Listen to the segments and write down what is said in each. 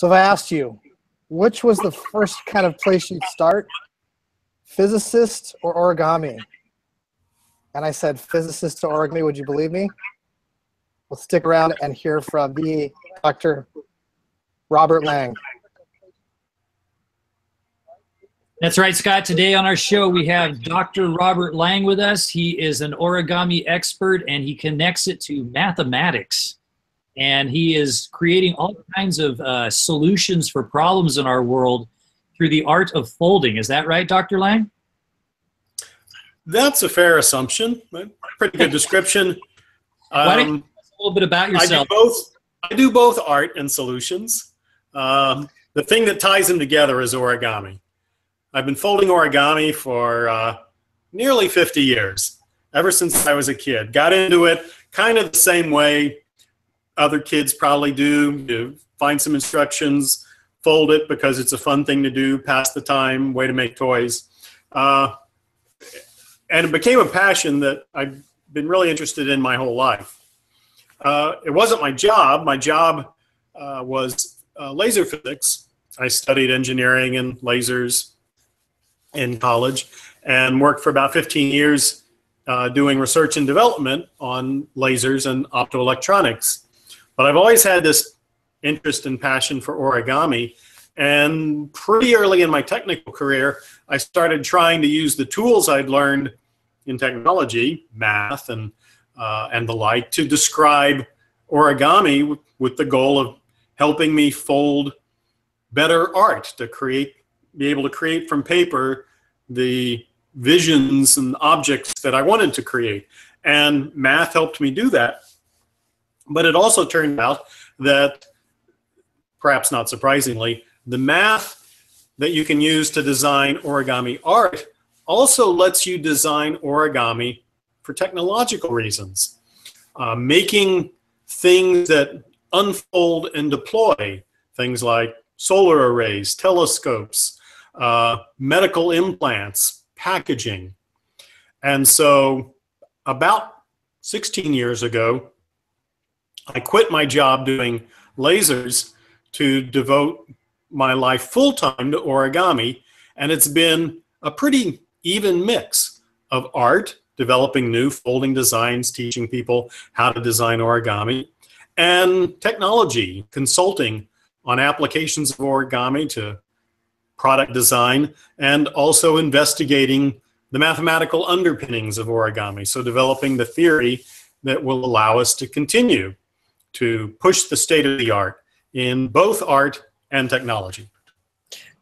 So if I asked you, which was the first kind of place you'd start, physicist or origami? And I said physicist to origami, would you believe me? We'll stick around and hear from the Dr. Robert Lang. That's right, Scott. Today on our show, we have Dr. Robert Lang with us. He is an origami expert and he connects it to mathematics. And he is creating all kinds of uh, solutions for problems in our world through the art of folding. Is that right, Dr. Lang? That's a fair assumption. Pretty good description. Why don't you um, tell us a little bit about yourself? I do both, I do both art and solutions. Um, the thing that ties them together is origami. I've been folding origami for uh, nearly 50 years, ever since I was a kid. Got into it kind of the same way other kids probably do. You find some instructions, fold it because it's a fun thing to do, pass the time, way to make toys. Uh, and it became a passion that I've been really interested in my whole life. Uh, it wasn't my job. My job uh, was uh, laser physics. I studied engineering and lasers in college and worked for about 15 years uh, doing research and development on lasers and optoelectronics. But I've always had this interest and passion for origami. And pretty early in my technical career, I started trying to use the tools I'd learned in technology, math and, uh, and the like, to describe origami with the goal of helping me fold better art to create be able to create from paper the visions and objects that I wanted to create. And math helped me do that. But it also turned out that, perhaps not surprisingly, the math that you can use to design origami art also lets you design origami for technological reasons. Uh, making things that unfold and deploy, things like solar arrays, telescopes, uh, medical implants, packaging. And so about 16 years ago, I quit my job doing lasers to devote my life full time to origami. And it's been a pretty even mix of art, developing new folding designs, teaching people how to design origami, and technology, consulting on applications of origami to product design, and also investigating the mathematical underpinnings of origami. So developing the theory that will allow us to continue to push the state of the art in both art and technology.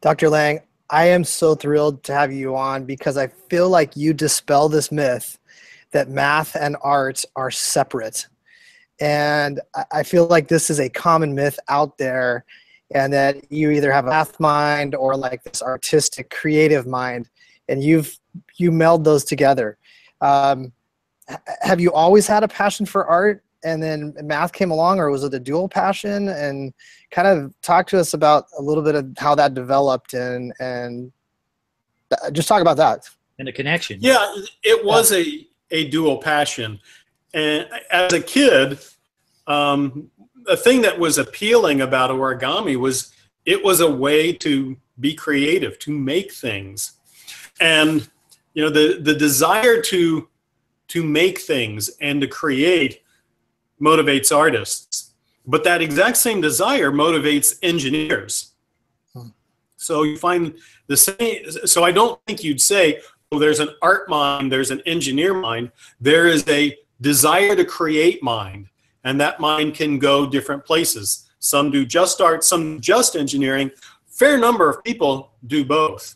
Dr. Lang, I am so thrilled to have you on because I feel like you dispel this myth that math and art are separate. And I feel like this is a common myth out there and that you either have a math mind or like this artistic creative mind and you've you meld those together um, have you always had a passion for art and then math came along or was it a dual passion and kind of talk to us about a little bit of how that developed and and just talk about that and the connection yeah it was yeah. a a dual passion and as a kid um, the thing that was appealing about origami was it was a way to be creative, to make things. And you know, the the desire to to make things and to create motivates artists. But that exact same desire motivates engineers. Hmm. So you find the same so I don't think you'd say, oh, there's an art mind, there's an engineer mind. There is a desire to create mind and that mind can go different places. Some do just art, some just engineering. Fair number of people do both.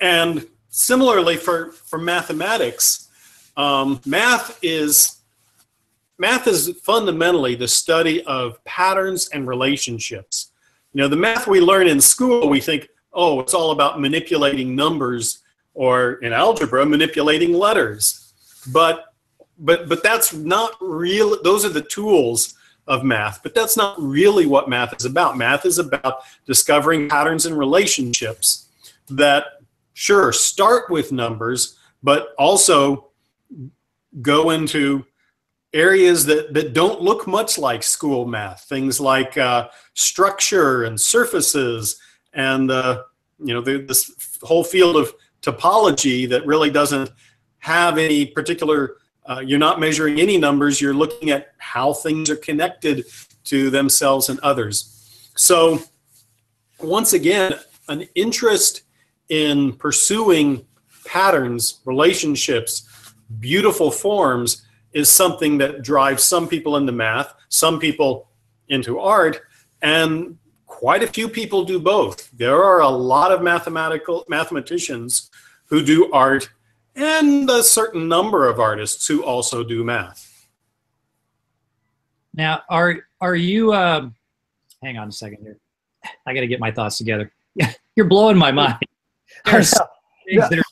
And similarly for, for mathematics, um, math is math is fundamentally the study of patterns and relationships. You know, the math we learn in school, we think, oh, it's all about manipulating numbers or in algebra, manipulating letters. But but but that's not real those are the tools of math but that's not really what math is about math is about discovering patterns and relationships that sure start with numbers but also go into areas that, that don't look much like school math, things like uh, structure and surfaces and uh, you know the, this whole field of topology that really doesn't have any particular uh, you're not measuring any numbers. You're looking at how things are connected to themselves and others. So once again an interest in pursuing patterns relationships beautiful forms is something that drives some people into math some people into art and quite a few people do both. There are a lot of mathematical mathematicians who do art and a certain number of artists who also do math. Now, are are you? Uh, hang on a second here. I got to get my thoughts together. You're blowing my mind. There's things that are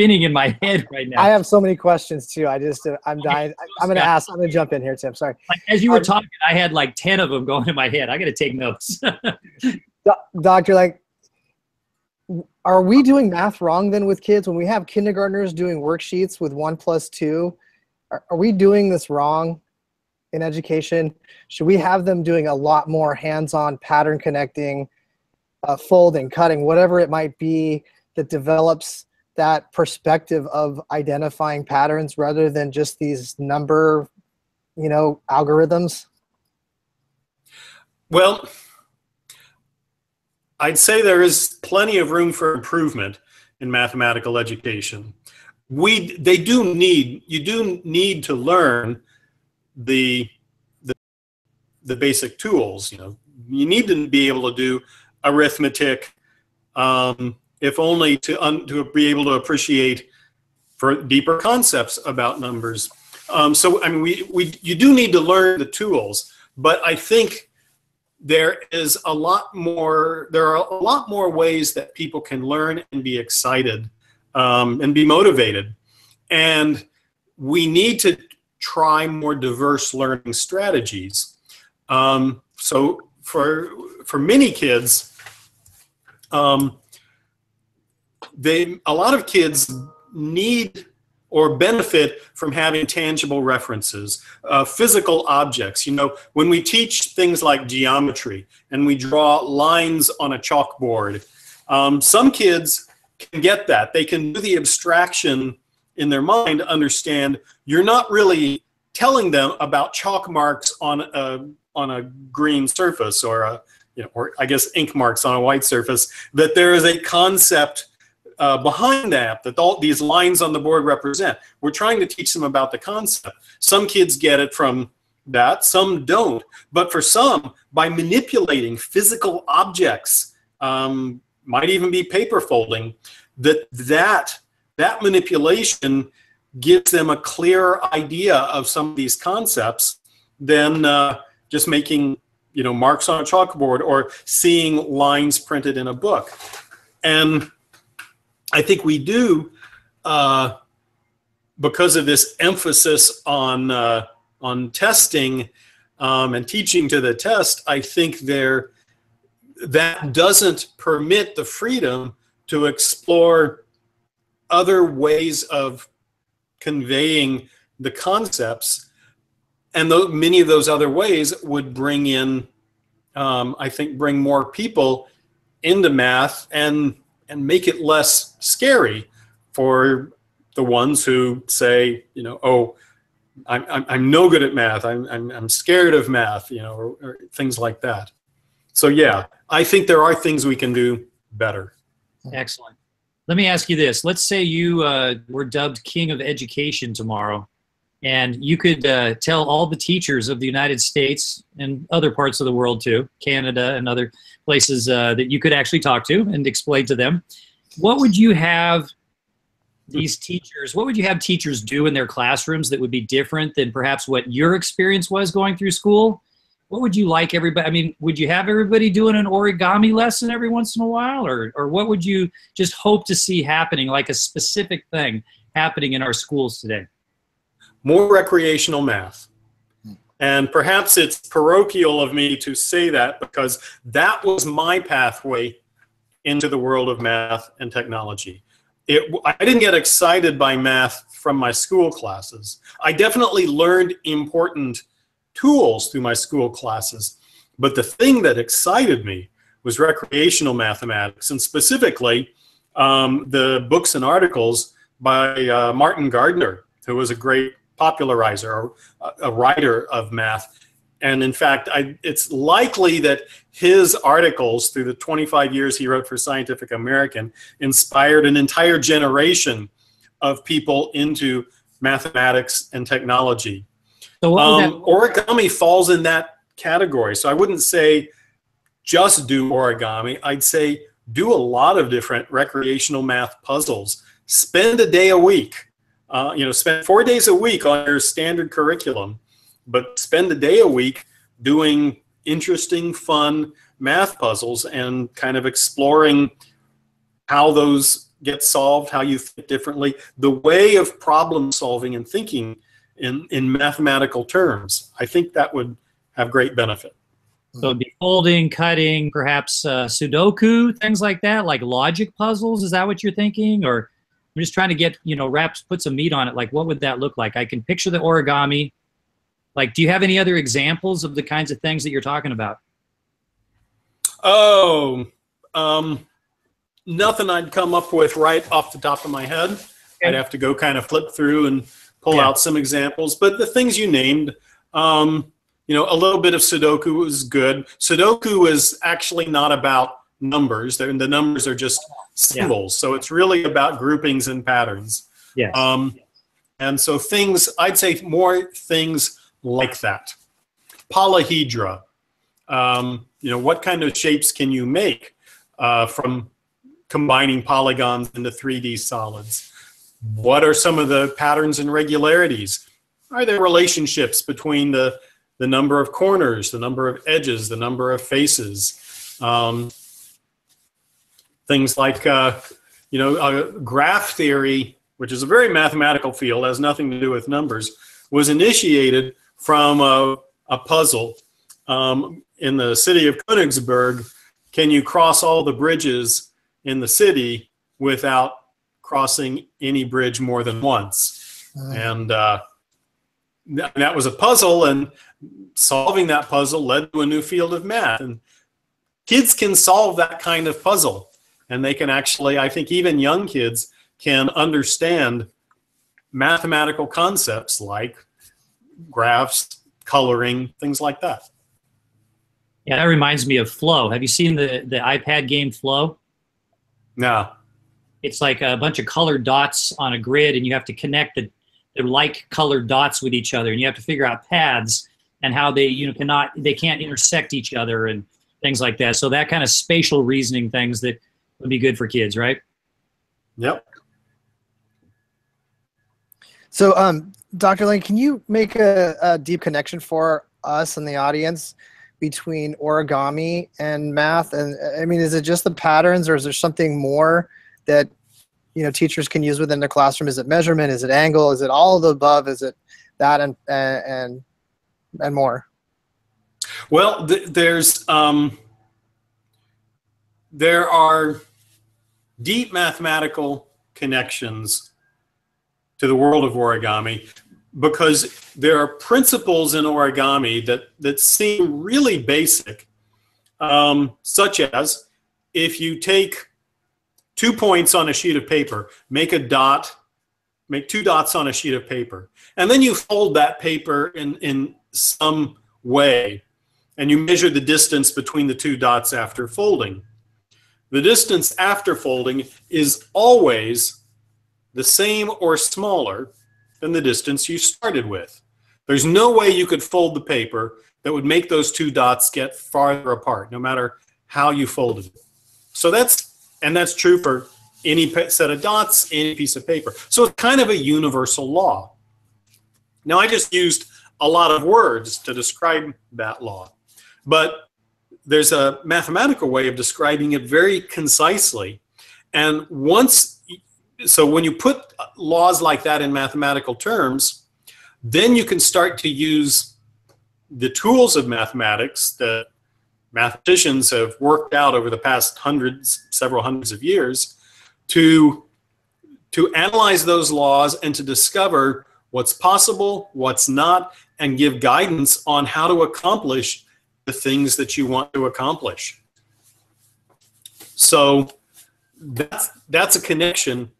spinning in my head right now. I have so many questions too. I just, I'm dying. I'm going to ask. I'm going to jump in here, Tim. Sorry. Like, as you were talking, I had like ten of them going in my head. I got to take notes. Doctor, like, are we doing math wrong then with kids when we have kindergartners doing worksheets with one plus two? Are, are we doing this wrong in education? Should we have them doing a lot more hands-on pattern connecting, uh, folding, cutting, whatever it might be that develops that perspective of identifying patterns rather than just these number, you know, algorithms? Well, I'd say there is plenty of room for improvement in mathematical education. We they do need you do need to learn the the, the basic tools. You know, you need to be able to do arithmetic, um, if only to, un, to be able to appreciate for deeper concepts about numbers. Um, so, I mean, we, we, you do need to learn the tools, but I think there is a lot more, there are a lot more ways that people can learn and be excited um, and be motivated. And we need to try more diverse learning strategies. Um, so for, for many kids, um, they a lot of kids need or benefit from having tangible references, uh, physical objects. You know, when we teach things like geometry and we draw lines on a chalkboard, um, some kids can get that. They can do the abstraction in their mind to understand you're not really telling them about chalk marks on a on a green surface or a you know, or I guess ink marks on a white surface, that there is a concept uh, behind that that all these lines on the board represent. We're trying to teach them about the concept. Some kids get it from that, some don't. But for some, by manipulating physical objects, um, might even be paper folding, that that that manipulation gives them a clearer idea of some of these concepts than uh, just making you know marks on a chalkboard or seeing lines printed in a book. And I think we do uh, because of this emphasis on uh, on testing um, and teaching to the test. I think there that doesn't permit the freedom to explore other ways of conveying the concepts, and many of those other ways would bring in, um, I think, bring more people into math and and make it less scary for the ones who say, you know, oh, I'm, I'm, I'm no good at math. I'm, I'm, I'm scared of math, you know, or, or things like that. So, yeah, I think there are things we can do better. Excellent. Let me ask you this. Let's say you uh, were dubbed king of education tomorrow, and you could uh, tell all the teachers of the United States and other parts of the world too, Canada and other places uh, that you could actually talk to and explain to them. What would you have these teachers, what would you have teachers do in their classrooms that would be different than perhaps what your experience was going through school? What would you like everybody? I mean, would you have everybody doing an origami lesson every once in a while, or or what would you just hope to see happening, like a specific thing happening in our schools today? More recreational math. And perhaps it's parochial of me to say that because that was my pathway into the world of math and technology. it, I didn't get excited by math from my school classes. I definitely learned important tools through my school classes. But the thing that excited me was recreational mathematics, and specifically um, the books and articles by uh, Martin Gardner, who was a great popularizer, a, a writer of math. And in fact, I, it's likely that his articles through the 25 years he wrote for Scientific American inspired an entire generation of people into mathematics and technology. So um, origami falls in that category. So I wouldn't say just do origami. I'd say do a lot of different recreational math puzzles. Spend a day a week. Uh, you know, spend four days a week on your standard curriculum, but spend a day a week doing interesting, fun math puzzles and kind of exploring how those get solved, how you think differently, the way of problem solving and thinking in, in mathematical terms. I think that would have great benefit. So be folding, cutting, perhaps uh, Sudoku, things like that, like logic puzzles. Is that what you're thinking? Or I'm just trying to get, you know, wraps, put some meat on it. Like, what would that look like? I can picture the origami. Like, do you have any other examples of the kinds of things that you're talking about? Oh, um, nothing I'd come up with right off the top of my head. Okay. I'd have to go kind of flip through and pull yeah. out some examples. But the things you named, um, you know, a little bit of Sudoku was good. Sudoku is actually not about numbers. They're, the numbers are just symbols. Yeah. So it's really about groupings and patterns. Yeah. Um, and so things, I'd say more things like that. Polyhedra. Um, you know, what kind of shapes can you make uh, from combining polygons into 3D solids? What are some of the patterns and regularities? Are there relationships between the, the number of corners, the number of edges, the number of faces? Um, things like, uh, you know, uh, graph theory, which is a very mathematical field, has nothing to do with numbers, was initiated from a, a puzzle um, in the city of Königsberg. Can you cross all the bridges in the city without crossing any bridge more than once. Mm. And uh, th- that was a puzzle, and solving that puzzle led to a new field of math. And kids can solve that kind of puzzle, and they can actually, I think, even young kids can understand mathematical concepts like graphs, coloring, things like that. Yeah, that reminds me of Flow. Have you seen the, the iPad game Flow? No. It's like a bunch of colored dots on a grid, and you have to connect the, the like colored dots with each other, and you have to figure out paths and how they you know cannot they can't intersect each other and things like that. So that kind of spatial reasoning things that would be good for kids, right? Yep. So, um, Dr. Lang, can you make a, a deep connection for us and the audience between origami and math? And I mean, is it just the patterns, or is there something more that you know teachers can use within their classroom? Is it measurement? Is it angle? Is it all of the above? Is it that and and and more? Well, th- there's um, there are deep mathematical connections to the world of origami because there are principles in origami that, that seem really basic, um, such as if you take two points on a sheet of paper, make a dot, make two dots on a sheet of paper, and then you fold that paper in, in some way, and you measure the distance between the two dots after folding. The distance after folding is always the same or smaller than the distance you started with. There's no way you could fold the paper that would make those two dots get farther apart, no matter how you folded it. So that's, and that's true for any set of dots, any piece of paper. So it's kind of a universal law. Now, I just used a lot of words to describe that law, but there's a mathematical way of describing it very concisely. And once so when you put laws like that in mathematical terms, then you can start to use the tools of mathematics that mathematicians have worked out over the past hundreds, several hundreds of years to to analyze those laws and to discover what's possible, what's not, and give guidance on how to accomplish the things that you want to accomplish. So that's that's a connection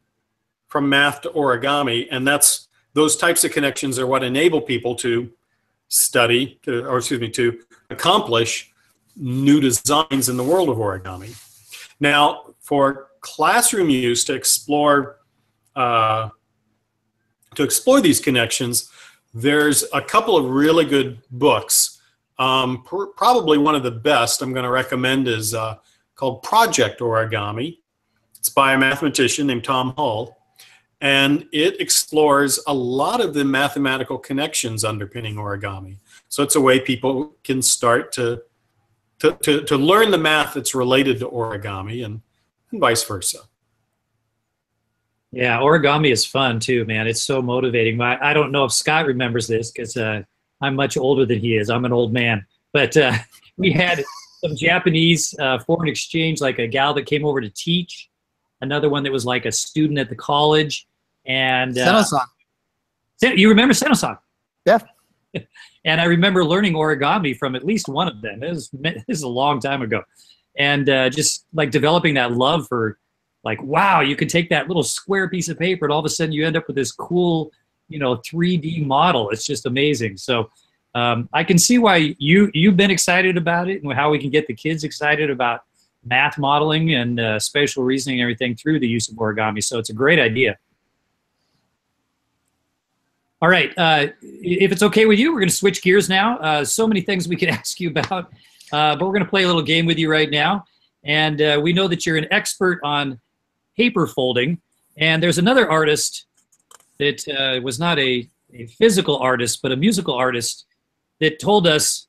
from math to origami, and that's those types of connections are what enable people to study, to, or excuse me, to accomplish new designs in the world of origami. Now, for classroom use to explore uh, to explore these connections, there's a couple of really good books. Um, pr- probably one of the best I'm going to recommend is uh, called Project Origami. It's by a mathematician named Tom Hull, and it explores a lot of the mathematical connections underpinning origami. So it's a way people can start to to, to, to learn the math that's related to origami and, and vice versa. Yeah, origami is fun too, man. It's so motivating. I, I don't know if Scott remembers this because uh, I'm much older than he is. I'm an old man. But uh, we had some Japanese uh, foreign exchange, like a gal that came over to teach, another one that was like a student at the college. And uh, Senosan. you remember Senosan? Yeah. and I remember learning origami from at least one of them. It was, this is a long time ago. And uh, just like developing that love for like wow you can take that little square piece of paper and all of a sudden you end up with this cool you know 3d model. It's just amazing. So um, i can see why you you've been excited about it and how we can get the kids excited about math modeling and uh, spatial reasoning and everything through the use of origami. So it's a great idea. All right uh, if it's okay with you we're going to switch gears now. Uh, so many things we could ask you about uh, but we're going to play a little game with you right now. And uh, we know that you're an expert on paper folding. And there's another artist that uh, was not a, a physical artist, but a musical artist that told us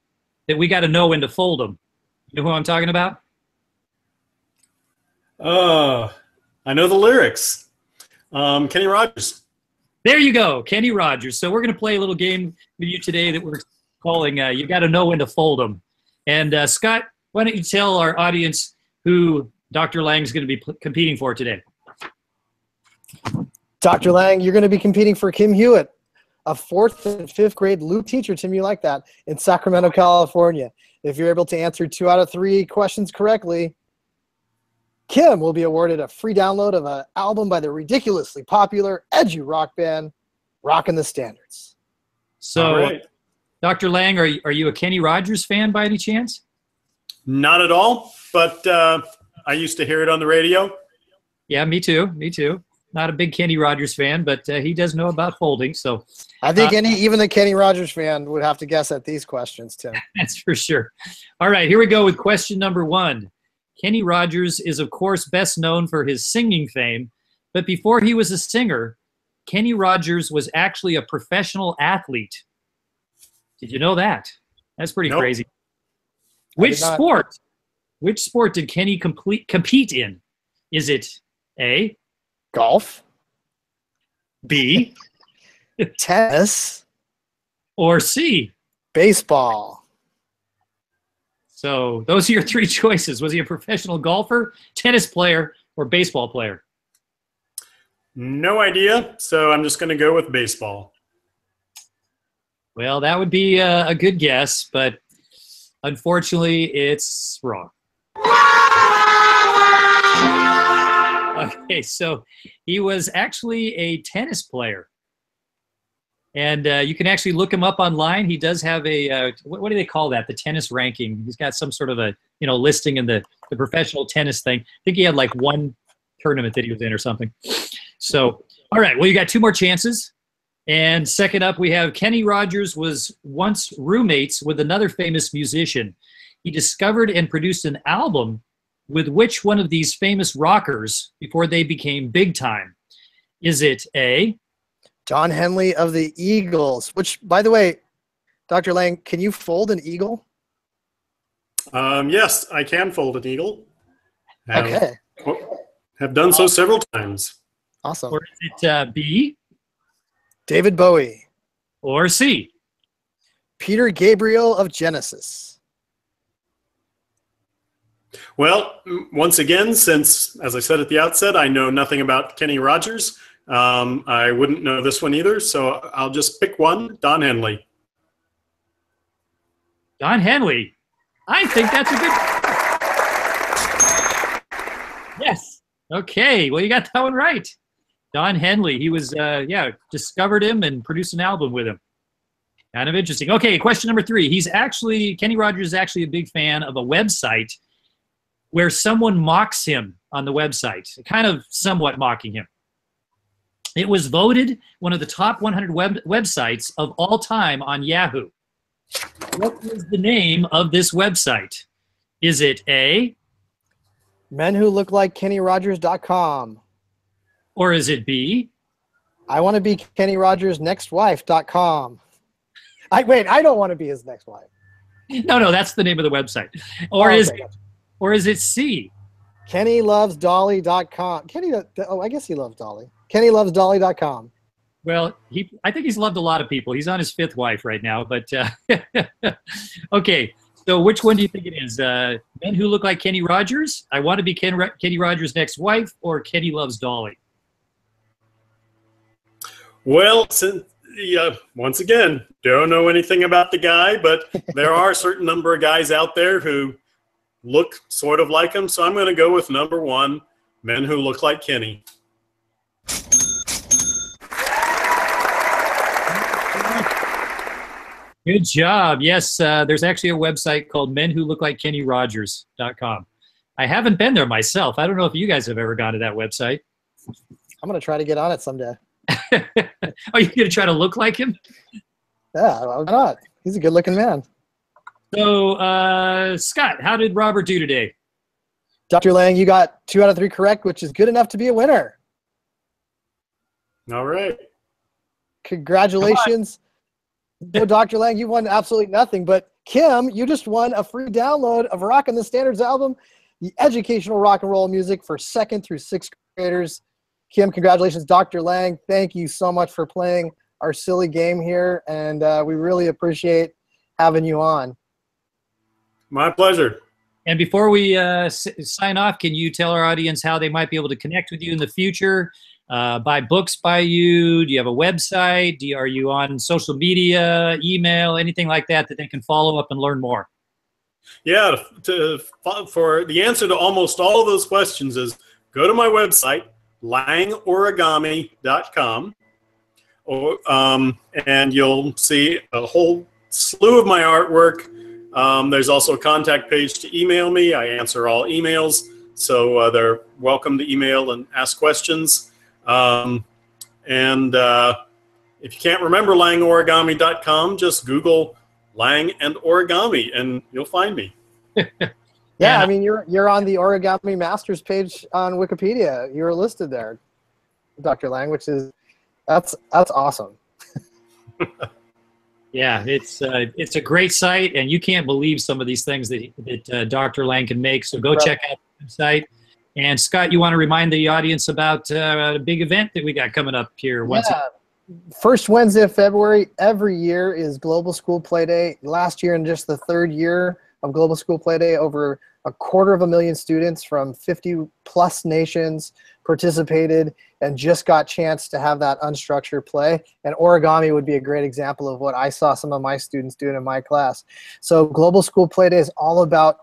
that we got to know when to fold them. You know who I'm talking about? Oh, I know the lyrics. Um, Kenny Rogers. There you go, Kenny Rogers. So we're going to play a little game with you today that we're calling uh, "You Got to Know When to Fold Them." And uh, Scott, why don't you tell our audience who Dr. Lang is going to be p- competing for today? Dr. Lang, you're going to be competing for Kim Hewitt, a fourth and fifth grade Luke teacher, Tim, you like that, in Sacramento, California. If you're able to answer two out of three questions correctly, Kim will be awarded a free download of an album by the ridiculously popular edgy rock band, Rockin' the Standards. So, right. Dr. Lang, are you, are you a Kenny Rogers fan by any chance? Not at all, but uh, I used to hear it on the radio. Yeah, me too. Me too. Not a big Kenny Rogers fan, but uh, he does know about folding. So I think uh, any even the Kenny Rogers fan would have to guess at these questions, Tim. That's for sure. All right, here we go with question number one. Kenny Rogers is, of course, best known for his singing fame, but before he was a singer, Kenny Rogers was actually a professional athlete. Did you know that? That's pretty nope. crazy. Which sport? Which sport did Kenny complete compete in? Is it A, golf, B, tennis, or C, baseball? So those are your three choices. Was he a professional golfer, tennis player, or baseball player? No idea. So I'm just going to go with baseball. Well, that would be a, a good guess, but unfortunately, it's wrong. Okay, so he was actually a tennis player. And uh, you can actually look him up online. He does have a uh, what, what, do they call that? The tennis ranking. He's got some sort of a you know listing in the the professional tennis thing. I think he had like one tournament that he was in or something. So, all right. Well, you got two more chances. And second up, we have Kenny Rogers was once roommates with another famous musician. He discovered and produced an album with which one of these famous rockers before they became big time? Is it A? Don Henley of the Eagles, which, by the way, Dr. Lang, can you fold an eagle? Um, yes, I can fold an eagle. Have, okay. Have done so several times. Awesome. Or is it uh, B? David Bowie. Or C? Peter Gabriel of Genesis. Well, once again, since, as I said at the outset, I know nothing about Kenny Rogers, Um, I wouldn't know this one either, so I'll just pick one. Don Henley. Don Henley. I think that's a good. Yes. Okay. Well, you got that one right. Don Henley. He was, uh, yeah, discovered him and produced an album with him. Kind of interesting. Okay, question number three. He's actually, Kenny Rogers is actually a big fan of a website where someone mocks him on the website, kind of somewhat mocking him. It was voted one of the top 100 web- websites of all time on Yahoo. What is the name of this website? Is it A, Men who look like KennyRogers.com. or is it B, I want to be Kenny Rogers' next wife.com. I wait, I don't want to be his next wife. no, no, that's the name of the website. Or Oh, is it. Or is it C? KennyLovesDolly.com. Kenny, oh, I guess he loves Dolly. KennyLovesDolly.com. Well, he I think he's loved a lot of people. He's on his fifth wife right now, but uh, okay. So which one do you think it is? Uh, Men who look like Kenny Rogers? I want to be Ken, Kenny Rogers' next wife, or Kenny loves Dolly? Well, since, yeah, once again, don't know anything about the guy, but there are a certain number of guys out there who look sort of like him. So I'm going to go with number one men who look like Kenny. Good job. Yes, uh, there's actually a website called Men Who Look Like Kenny Rogers.com. I haven't been there myself. I don't know if you guys have ever gone to that website. I'm going to try to get on it someday. Are you going to try to look like him? Yeah, why not? He's a good looking man. So, uh, Scott, how did Robert do today? Dr. Lang, you got two out of three correct, which is good enough to be a winner. All right. Congratulations. No, Dr. Lang, you won absolutely nothing. But Kim, you just won a free download of Rockin' the Standards album, the educational rock and roll music for second through sixth graders. Kim, congratulations. Dr. Lang, thank you so much for playing our silly game here. And uh, we really appreciate having you on. My pleasure. And before we uh, s- sign off, can you tell our audience how they might be able to connect with you in the future? Uh, buy books by you? Do you have a website? Do you, are you on social media, email, anything like that that they can follow up and learn more? Yeah, to, for the answer to almost all of those questions is go to my website, langorigami.com, or, um, and you'll see a whole slew of my artwork. Um, there's also a contact page to email me. I answer all emails, so uh, they're welcome to email and ask questions. Um, and uh, if you can't remember langorigami.com, just Google Lang and Origami, and you'll find me. Yeah, Yeah. I mean you're you're on the Origami Masters page on Wikipedia. You're listed there, Dr. Lang, which is that's that's awesome. Yeah, it's uh, it's a great site, and you can't believe some of these things that that uh, Dr. Lang can make. So go Right. check out the website. And Scott, you want to remind the audience about uh, a big event that we got coming up here once. Yeah. First Wednesday of February every year is Global School Play Day. Last year, in just the third year of Global School Play Day, over a quarter of a million students from 50 plus nations participated and just got chance to have that unstructured play. And origami would be a great example of what I saw some of my students doing in my class. So Global School Play Day is all about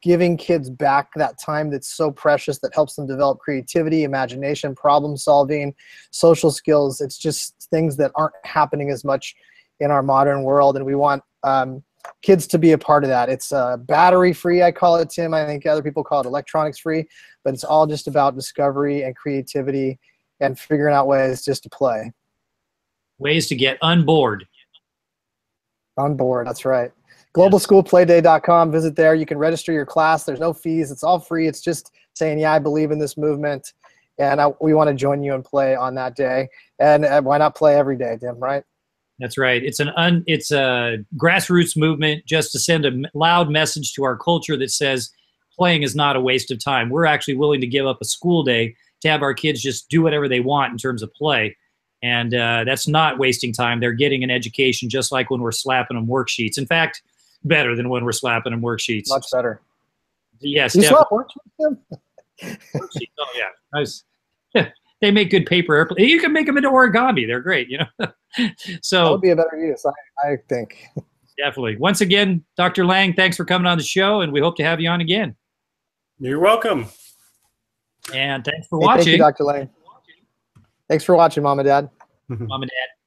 giving kids back that time that's so precious that helps them develop creativity, imagination, problem solving, social skills. It's just things that aren't happening as much in our modern world, and we want um, kids to be a part of that. It's uh, battery free, I call it, Tim. I think other people call it electronics free, but it's all just about discovery and creativity and figuring out ways just to play Ways to get on board. on board. That's right. globalschoolplayday.com. Visit there. You can register your class. There's no fees. It's all free. It's just saying, yeah, I believe in this movement, and I, we want to join you and play on that day. And uh, why not play every day, Tim? Right? That's right. It's an un, it's a grassroots movement just to send a m- loud message to our culture that says playing is not a waste of time. We're actually willing to give up a school day to have our kids just do whatever they want in terms of play. And uh, that's not wasting time. They're getting an education just like when we're slapping them worksheets. In fact, better than when we're slapping them worksheets. Much better. Yes. You worksheets? worksheets? Oh, yeah. Nice. they make good paper airplanes. You can make them into origami. They're great, you know. so that would be a better use, I, I think. definitely. Once again, Dr. Lang, thanks for coming on the show, and we hope to have you on again. You're welcome. And thanks for hey, watching. Thank you, Dr. Lang. Thanks for watching, Mom and Dad. Mom and Dad.